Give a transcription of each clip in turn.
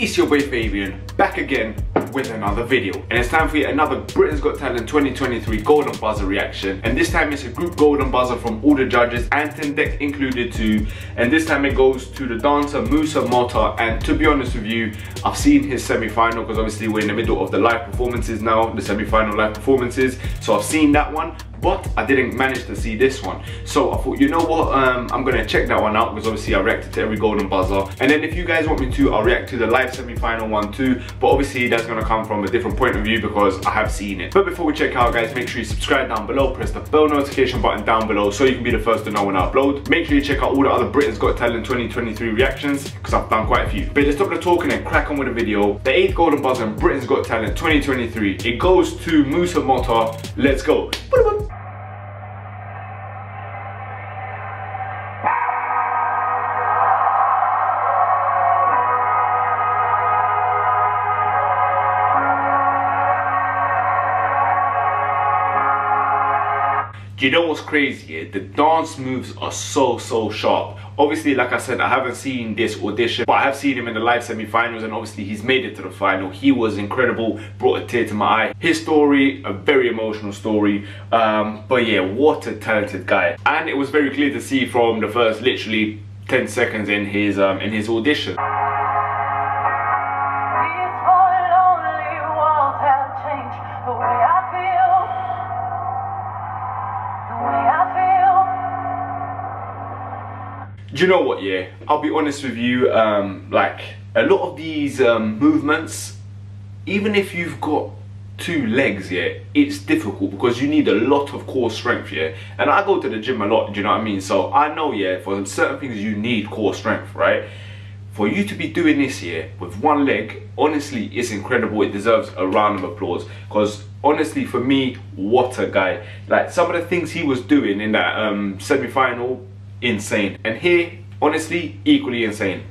it's your boy Fabian, back again with another video. And it's time for yet another Britain's Got Talent 2023 Golden Buzzer reaction. And this time it's a group Golden Buzzer from all the judges, Ant and Dec included too. And this time it goes to the dancer Musa Motha. And to be honest with you, I've seen his semi-final because obviously we're in the middle of the live performances now, the semi-final live performances. So I've seen that one, but I didn't manage to see this one. So I thought, you know what, um, I'm gonna check that one out because obviously I reacted to every golden buzzer. And then if you guys want me to, I'll react to the live semi-final one too. But obviously that's gonna come from a different point of view because I have seen it. But before we check out guys, make sure you subscribe down below, press the bell notification button down below so you can be the first to know when I upload. Make sure you check out all the other Britain's Got Talent 2023 reactions because I've done quite a few. But let's stop the talking and crack on with the video. The 8th golden buzzer in Britain's Got Talent 2023. It goes to Musa Motha. Let's go. You know what's crazy? The dance moves are so, so sharp. Obviously, like I said, I haven't seen this audition, but I have seen him in the live semi-finals and obviously he's made it to the final. He was incredible, brought a tear to my eye. His story, a very emotional story. Um, but yeah, what a talented guy. And it was very clear to see from the first literally 10 seconds in his um, in his audition. You know what, yeah? I'll be honest with you, um, like, a lot of these um, movements, even if you've got two legs, yeah, it's difficult because you need a lot of core strength, yeah? And I go to the gym a lot, do you know what I mean? So I know, yeah, for certain things you need core strength, right? For you to be doing this here with one leg, honestly, it's incredible. It deserves a round of applause because honestly, for me, what a guy. Like, some of the things he was doing in that um, semi-final, insane. And he, honestly, equally insane.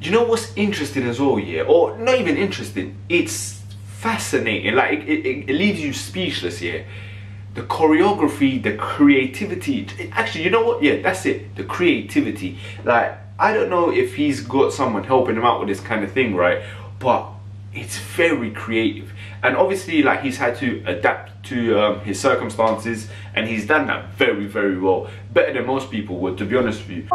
Do you know what's interesting as well, yeah? Or not even interesting, it's fascinating. Like, it, it, it leaves you speechless, yeah? The choreography, the creativity. Actually, you know what? Yeah, that's it. The creativity. Like, I don't know if he's got someone helping him out with this kind of thing, right? But it's very creative. And obviously, like, he's had to adapt to um, his circumstances, and he's done that very, very well. Better than most people would, to be honest with you.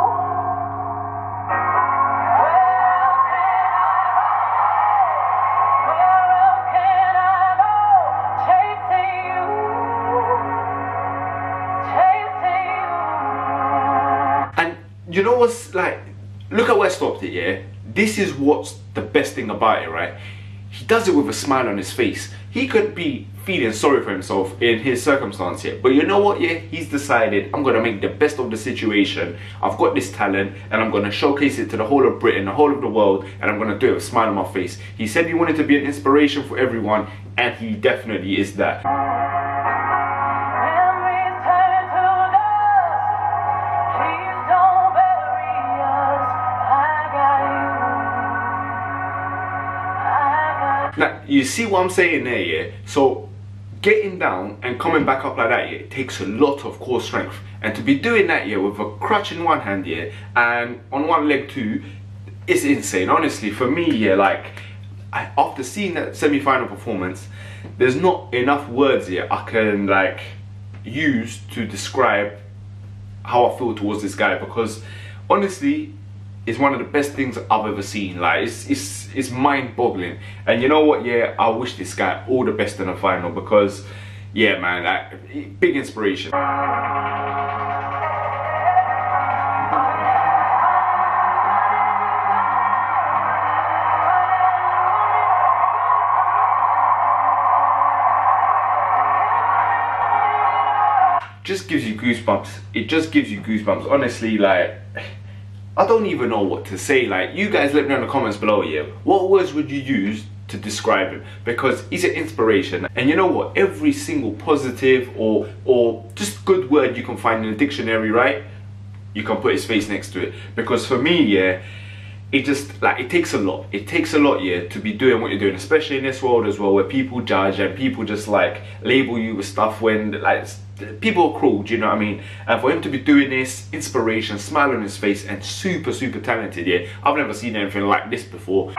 You know what's like, look at where I stopped it, yeah? This is what's the best thing about it, right? He does it with a smile on his face. He could be feeling sorry for himself in his circumstance here. But you know what, yeah? He's decided, I'm going to make the best of the situation. I've got this talent and I'm going to showcase it to the whole of Britain, the whole of the world, and I'm going to do it with a smile on my face. He said he wanted to be an inspiration for everyone, and he definitely is that. You see what I'm saying there, yeah? So, getting down and coming back up like that, yeah, it takes a lot of core strength. And to be doing that, yeah, with a crutch in one hand, yeah, and on one leg too, it's insane. Honestly, for me, yeah, like, I, after seeing that semi-final performance, there's not enough words here I can, like, use to describe how I feel towards this guy because, honestly, is one of the best things I've ever seen. Like it's it's it's mind boggling. And you know what? Yeah, I wish this guy all the best in the final because, yeah, man, that, big inspiration. just gives you goosebumps. It just gives you goosebumps. Honestly, like I don't even know what to say. Like, you guys let me know in the comments below, yeah. What words would you use to describe him? Because he's an inspiration. And you know what? Every single positive or, or just good word you can find in a dictionary, right? You can put his face next to it. Because for me, yeah, it just like it takes a lot. It takes a lot yeah to be doing what you're doing especially in this world as well where people judge and people just like label you with stuff when like people are cruel do you know what i mean? And for him to be doing this inspiration smile on his face and super super talented yeah i've never seen anything like this before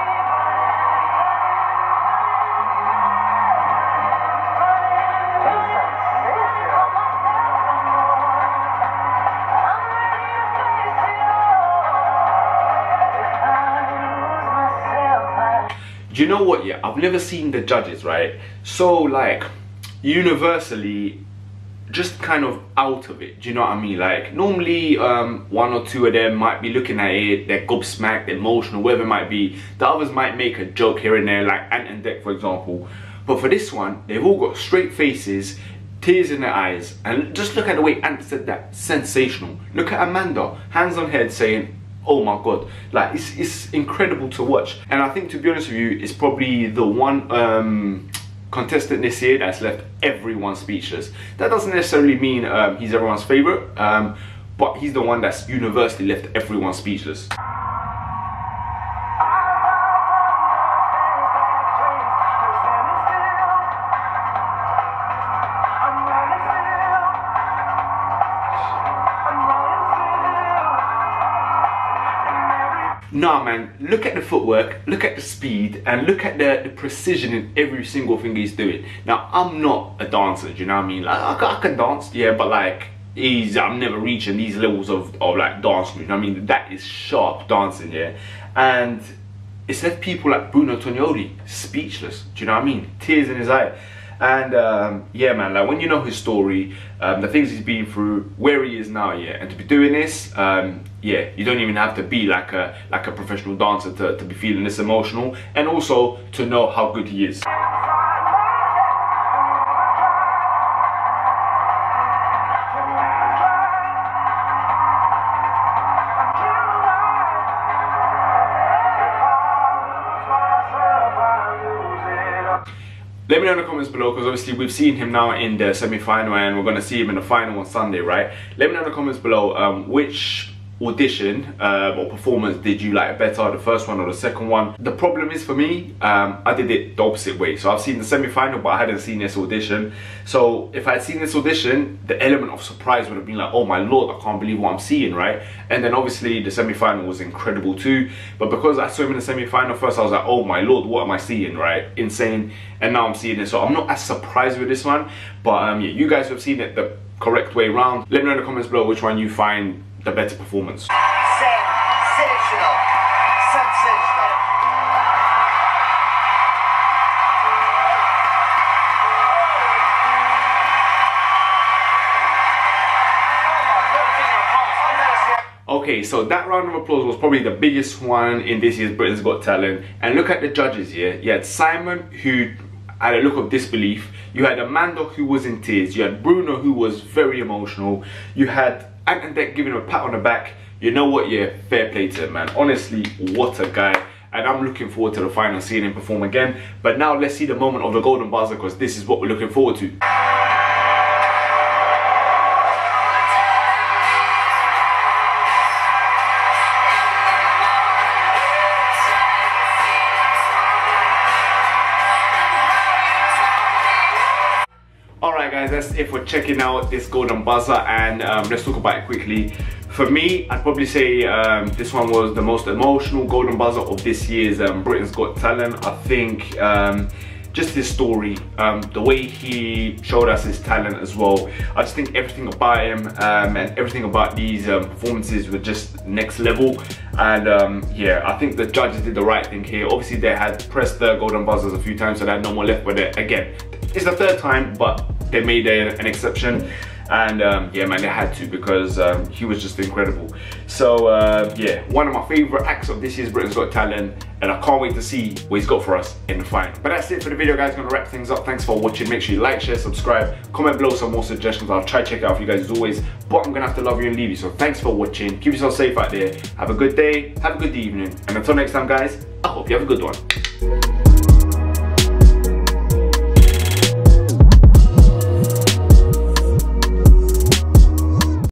you know what yeah i've never seen the judges right? So like universally just kind of out of it. Do you know what i mean? Like normally um, one or two of them might be looking at it they're gobsmacked emotional whatever it might be. The others might make a joke here and there like ant and dec for example. But for this one they've all got straight faces tears in their eyes. And just look at the way ant said that. Sensational. Look at amanda hands on head saying oh my god. Like it's, it's incredible to watch. And i think to be honest with you it's probably the one um, contestant this year that's left everyone speechless. That doesn't necessarily mean um, he's everyone's favorite um, but he's the one that's universally left everyone speechless Nah, man, look at the footwork, look at the speed, and look at the, the, precision in every single thing he's doing. Now, I'm not a dancer, do you know what I mean? Like, I, I can dance, yeah, but like, he's, I'm never reaching these levels of, of like dance moves. You know what I mean, that is sharp dancing, yeah? And it's left people like Bruno Tonioli speechless, do you know what I mean? Tears in his eye. And um, yeah, man, like when you know his story, um, the things he's been through, where he is now, yeah, and to be doing this, um, yeah, you don't even have to be like a like a professional dancer to, to be feeling this emotional, and also to know how good he is. Comments below because obviously we've seen him now in the semi-final and we're going to see him in the final on Sunday, right? Let me know in the comments below um, which audition uh, or performance did you like better, the first one or the second one? The problem is for me, um, I did it the opposite way. So I've seen the semi-final, but I hadn't seen this audition. So if I had seen this audition, the element of surprise would have been like, oh my lord, I can't believe what I'm seeing, right? And then obviously the semi-final was incredible too. But because I saw him in the semi-final first, I was like, oh my lord, what am I seeing, right? Insane. And now I'm seeing it. So I'm not as surprised with this one. But um, yeah, you guys have seen it the correct way around. Let me know in the comments below which one you find the better performance. Sensational. Sensational. Okay, so that round of applause was probably the biggest one in this year's Britain's Got Talent. And look at the judges here. You had Simon, who had a look of disbelief. You had Amanda, who was in tears. You had Bruno, who was very emotional. You had and giving him a pat on the back. You know what, yeah, fair play to him, man. Honestly, what a guy. And I'm looking forward to the final, seeing him perform again. But now let's see the moment of the golden buzzer because this is what we're looking forward to. That's it for checking out this golden buzzer and um, let's talk about it quickly. For me, I'd probably say um, this one was the most emotional golden buzzer of this year's um, Britain's Got Talent. I think um, just his story, um, the way he showed us his talent as well. I just think everything about him um, and everything about these um, performances were just next level. And um, yeah, I think the judges did the right thing here. Obviously, they had pressed the golden buzzers a few times, so they had no more left. with it, again, it's the third time, but they made an exception. And um, yeah man they had to because um, he was just incredible. So uh, yeah one of my favorite acts of this year's Britain's Got Talent. And I can't wait to see what he's got for us in the final. But that's it for the video guys. Gonna wrap things up. Thanks for watching. Make sure you like share subscribe. Comment below some more suggestions. I'll try to check out for you guys as always. But I'm gonna have to love you and leave you. So thanks for watching. Keep yourself safe out there. Have a good day. Have a good evening. And until next time guys I hope you have a good one